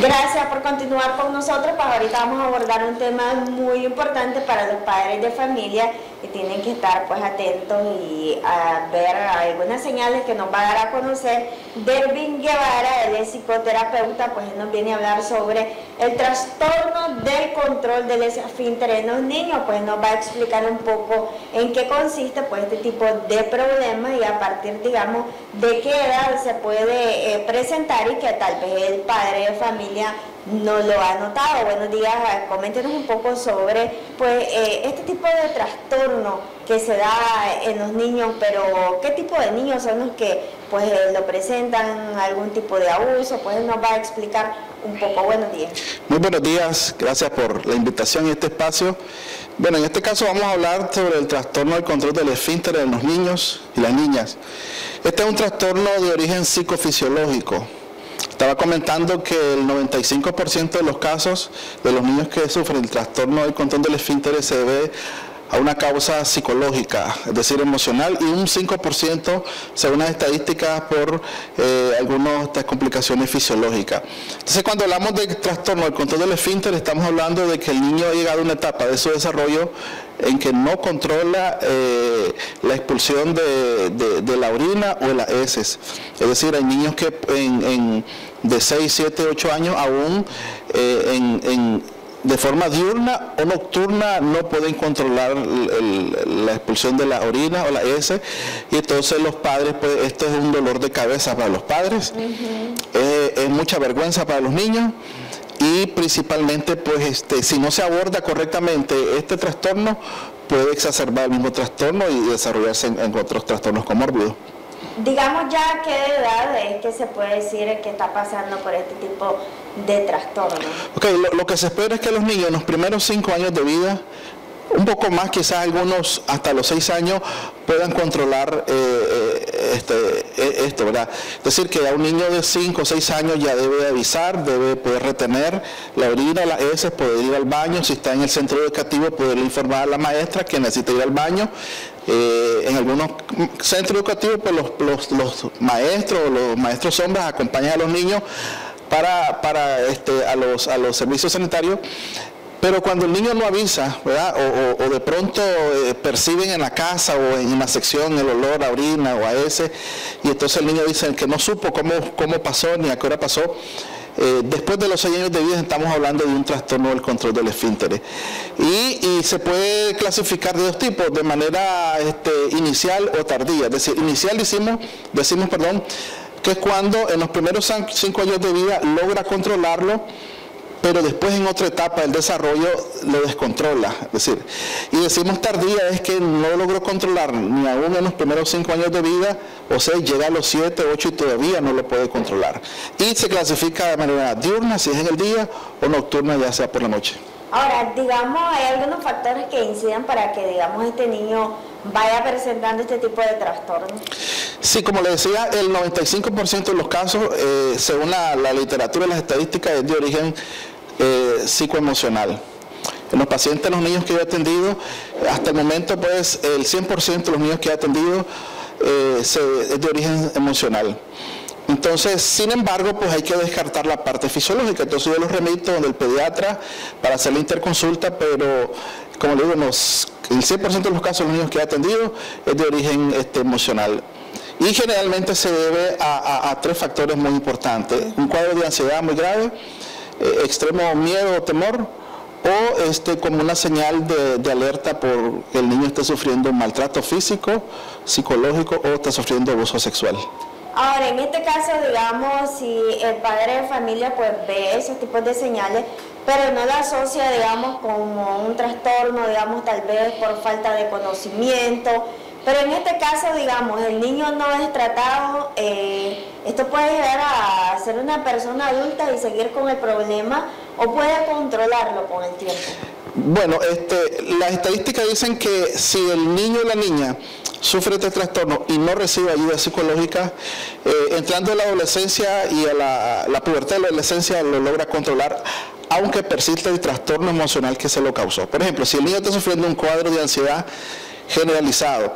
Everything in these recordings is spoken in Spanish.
Gracias por continuar con nosotros. Pues ahorita vamos a abordar un tema muy importante para los padres de familia que tienen que estar pues atentos y a ver algunas señales que nos va a dar a conocer. Dervin Guevara, él es psicoterapeuta, pues él nos viene a hablar sobre el trastorno del control del esfínter en los niños, pues nos va a explicar un poco en qué consiste pues este tipo de problemas y a partir digamos de qué edad se puede eh, presentar y que tal vez el padre de familia no lo ha notado. Buenos días, coméntenos un poco sobre pues eh, este tipo de trastorno que se da en los niños, pero qué tipo de niños son los que pues eh, lo presentan, algún tipo de abuso, pues nos va a explicar un poco. Buenos días. Muy buenos días, gracias por la invitación y este espacio. Bueno, en este caso vamos a hablar sobre el trastorno del control del esfínter en los niños y las niñas. Este es un trastorno de origen psicofisiológico estaba comentando que el 95% de los casos de los niños que sufren el trastorno del control del esfínter se debe a una causa psicológica, es decir, emocional, y un 5% según las estadísticas por eh, algunas complicaciones fisiológicas. Entonces, cuando hablamos de trastorno del control del esfínter, estamos hablando de que el niño ha llegado a una etapa de su desarrollo en que no controla eh, la expulsión de, la orina o las heces. Es decir, hay niños que de 6, 7, 8 años aún eh, en de forma diurna o nocturna no pueden controlar la expulsión de la orina o la S y entonces los padres, pues esto es un dolor de cabeza para los padres, es mucha vergüenza para los niños y principalmente pues este, si no se aborda correctamente este trastorno puede exacerbar el mismo trastorno y desarrollarse en, otros trastornos comórbidos. Digamos ya qué edad es que se puede decir que está pasando por este tipo de trastorno. Ok, lo, que se espera es que los niños en los primeros cinco años de vida un poco más, quizás algunos hasta los seis años puedan controlar eh, eh, este, eh, esto, ¿verdad? Es decir, que a un niño de cinco o seis años ya debe avisar, debe poder retener la orina, la S, poder ir al baño, si está en el centro educativo, poder informar a la maestra que necesita ir al baño. en algunos centros educativos, pues los, los maestros, los maestros hombres acompañan a los niños para, para este, a, los, a los servicios sanitarios pero cuando el niño no avisa, ¿verdad? O, de pronto eh, perciben en la casa o en una sección el olor a orina o a ese, y entonces el niño dice que no supo cómo, cómo pasó ni a qué hora pasó. Eh, después de los seis años de vida estamos hablando de un trastorno del control del esfínter. Y, se puede clasificar de dos tipos, de manera este, inicial o tardía. Es decir, inicial decimos, decimos perdón, que es cuando en los primeros cinco años de vida logra controlarlo, pero después en otra etapa del desarrollo lo descontrola. Es decir, y decimos tardía es que no logró controlar ni aún en los primeros cinco años de vida, o sea, llega a los siete, ocho y todavía no lo puede controlar. Y se clasifica de manera diurna, si es en el día, o nocturna, ya sea por la noche. Ahora, digamos, hay algunos factores que inciden para que, digamos, este niño vaya presentando este tipo de trastornos. Sí, como le decía, el 95% de los casos, eh, según la, literatura y las estadísticas, es de origen eh, psicoemocional. En los pacientes, los niños que he atendido, hasta el momento, pues, el 100% de los niños que he atendido eh, es de origen emocional. Entonces, sin embargo, pues hay que descartar la parte fisiológica. Entonces yo los remito donde pediatra para hacer la interconsulta, pero como le digo, el 100% de los casos de los niños que he atendido es de origen este, emocional. Y generalmente se debe a, tres factores muy importantes. Un cuadro de ansiedad muy grave, eh, extremo miedo o temor, o este, como una señal de, de, alerta por que el niño esté sufriendo maltrato físico, psicológico o está sufriendo abuso sexual. Ahora, en este caso, digamos, si el padre de familia pues ve esos tipos de señales, pero no la asocia, digamos, como un trastorno, digamos, tal vez por falta de conocimiento, pero en este caso, digamos, el niño no es tratado, eh, esto puede llegar a ser una persona adulta y seguir con el problema o puede controlarlo con el tiempo. Bueno, este, las estadísticas dicen que si el niño o la niña sufre este trastorno y no recibe ayuda psicológica, eh, entrando en la adolescencia y a la, pubertad de la adolescencia lo logra controlar, aunque persiste el trastorno emocional que se lo causó. Por ejemplo, si el niño está sufriendo un cuadro de ansiedad generalizado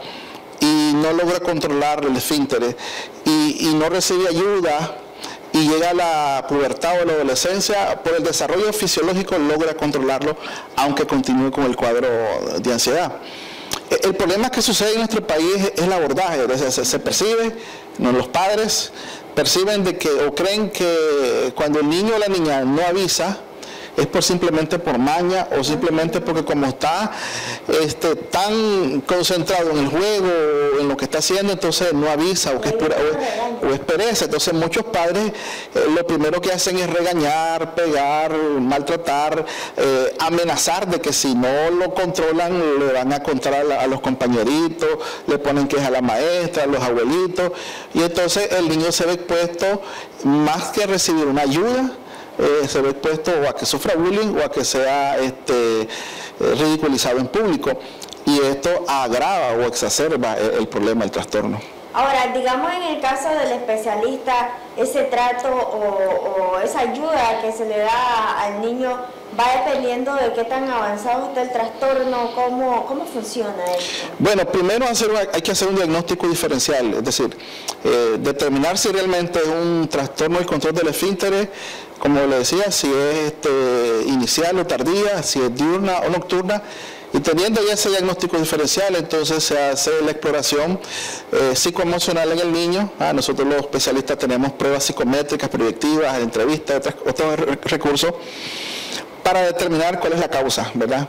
y no logra controlar el esfínter y, no recibe ayuda, y llega a la pubertad o la adolescencia, por el desarrollo fisiológico logra controlarlo, aunque continúe con el cuadro de ansiedad. E, el problema que sucede en nuestro país es el abordaje, se, se percibe, los padres perciben de que o creen que cuando el niño o la niña no avisa, es por simplemente por maña o simplemente porque como está este, tan concentrado en el juego o en lo que está haciendo, entonces no avisa o, que es, o, pereza. Entonces muchos padres eh, lo primero que hacen es regañar, pegar, maltratar, eh, amenazar de que si no lo controlan le van a controlar a, los compañeritos, le ponen queja a la maestra, a los abuelitos, y entonces el niño se ve expuesto más que recibir una ayuda, eh, se ve expuesto o a que sufra bullying o a que sea este, eh, ridiculizado en público. Y esto agrava o exacerba el, problema, el trastorno. Ahora, digamos en el caso del especialista, ese trato o, esa ayuda que se le da al niño va dependiendo de qué tan avanzado está el trastorno, cómo, cómo funciona esto. Bueno, primero hay que hacer un diagnóstico diferencial, es decir, eh, determinar si realmente es un trastorno del control del esfínter como le decía, si es este, inicial o tardía, si es diurna o nocturna. Y teniendo ya ese diagnóstico diferencial, entonces se hace la exploración eh, psicoemocional en el niño. Ah, nosotros los especialistas tenemos pruebas psicométricas, proyectivas, entrevistas, otros recursos para determinar cuál es la causa, ¿verdad?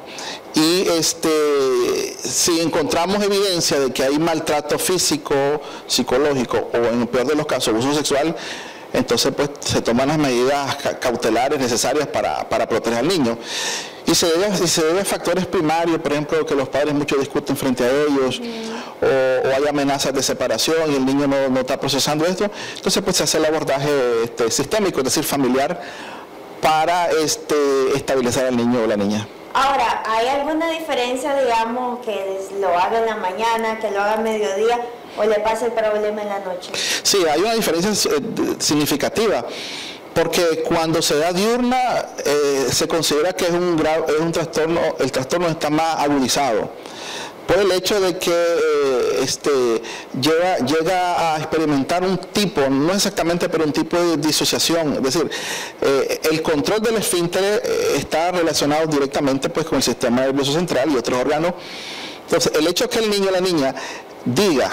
Y este, si encontramos evidencia de que hay maltrato físico, psicológico o en el peor de los casos abuso sexual, entonces pues se toman las medidas cautelares necesarias para, proteger al niño. Y se, debe, y se debe a factores primarios, por ejemplo, que los padres mucho discuten frente a ellos, o, hay amenazas de separación y el niño no, está procesando esto, entonces pues se hace el abordaje este, sistémico, es decir, familiar, para este, estabilizar al niño o la niña. Ahora, ¿hay alguna diferencia, digamos, que lo haga en la mañana, que lo haga a mediodía? O le pasa el problema en la noche? Sí, hay una diferencia eh, significativa. Porque cuando se da diurna eh, se considera que es un, es un trastorno, el trastorno está más agudizado por el hecho de que eh, este, llega, llega a experimentar un tipo, no exactamente, pero un tipo de disociación. Es decir, el control del esfínter está relacionado directamente pues, con el sistema nervioso central y otros órganos. Entonces, el hecho de que el niño o la niña diga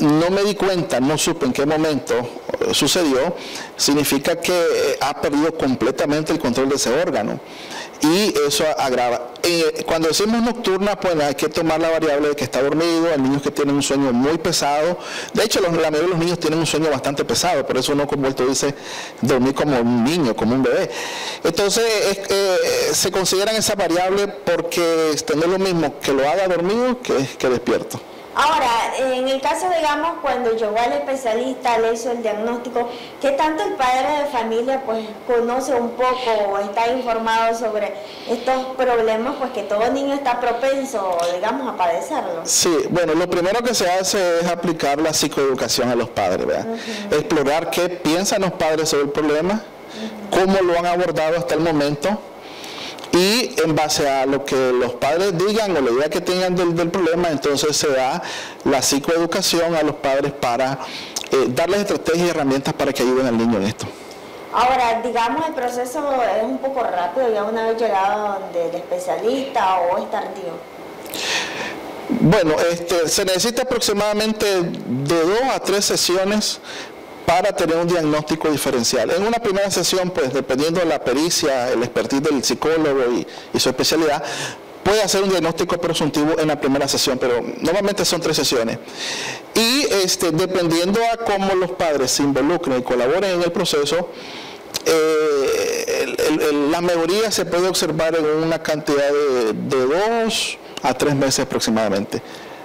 no me di cuenta, no supe en qué momento eh, sucedió, significa que eh, ha perdido completamente el control de ese órgano. Y eso agrava. Eh, cuando decimos nocturna, pues hay que tomar la variable de que está dormido, hay niños que tienen un sueño muy pesado. De hecho, la mayoría de los niños tienen un sueño bastante pesado, por eso uno como tú dice, dormir como un niño, como un bebé. Entonces, se consideran esa variable porque este, no es lo mismo que lo haga dormido que despierto. Ahora, en el caso, digamos, cuando llegó al especialista, le hizo el diagnóstico, ¿qué tanto el padre de familia pues conoce un poco o está informado sobre estos problemas, pues que todo niño está propenso, digamos, a padecerlo? Sí, bueno, lo primero que se hace es aplicar la psicoeducación a los padres, ¿verdad? Explorar qué piensan los padres sobre el problema, cómo lo han abordado hasta el momento, y en base a lo que los padres digan o la idea que tengan del, problema, entonces se da la psicoeducación a los padres para eh, darles estrategias y herramientas para que ayuden al niño en esto. Ahora, digamos, el proceso es un poco rápido, ya una vez llegado donde el especialista o es tardío. Bueno, este, se necesita aproximadamente de dos a tres sesiones para tener un diagnóstico diferencial. En una primera sesión, pues dependiendo de la pericia, el expertise del psicólogo y, su especialidad, puede hacer un diagnóstico presuntivo en la primera sesión, pero normalmente son tres sesiones. Y este, dependiendo a cómo los padres se involucren y colaboren en el proceso, eh, la mejoría se puede observar en una cantidad de, de dos a tres meses aproximadamente.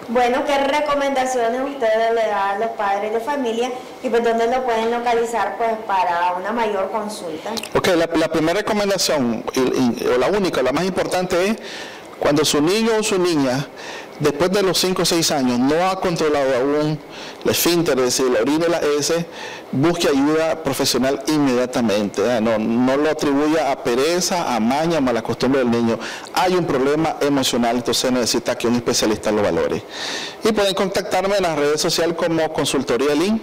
Bueno, ¿qué recomendaciones ustedes le dan a los padres de familia y pues dónde lo pueden localizar pues para una mayor consulta? Ok, la, primera recomendación, o la única, la más importante es cuando su niño o su niña después de los 5 o 6 años no ha controlado aún el esfínter, es decir, la orina y la S, busque ayuda profesional inmediatamente. ¿eh? No, no lo atribuya a pereza, a maña, a mala costumbre del niño. Hay un problema emocional, entonces necesita que un especialista lo valore. Y pueden contactarme en las redes sociales como Consultoría Link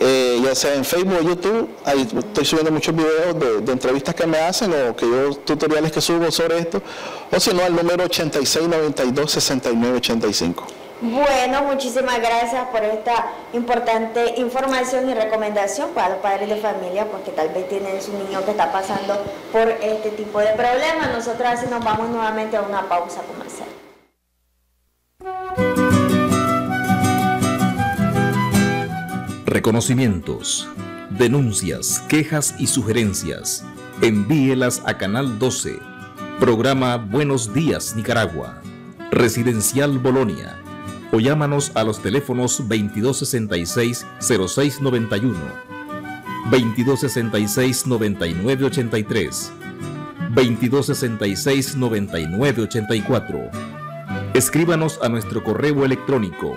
eh, ya sea en Facebook o YouTube, ahí estoy subiendo muchos videos de, entrevistas que me hacen o que yo tutoriales que subo sobre esto, o si no al número 8692-6985. Bueno, muchísimas gracias por esta importante información y recomendación para los padres de familia, porque tal vez tienen su niño que está pasando por este tipo de problemas. Nosotros así nos vamos nuevamente a una pausa comercial. Reconocimientos, denuncias, quejas y sugerencias. Envíelas a Canal 12. Programa Buenos Días Nicaragua. Residencial Bolonia. O llámanos a los teléfonos 2266-0691, 2266-9983, 2266-9984. Escríbanos a nuestro correo electrónico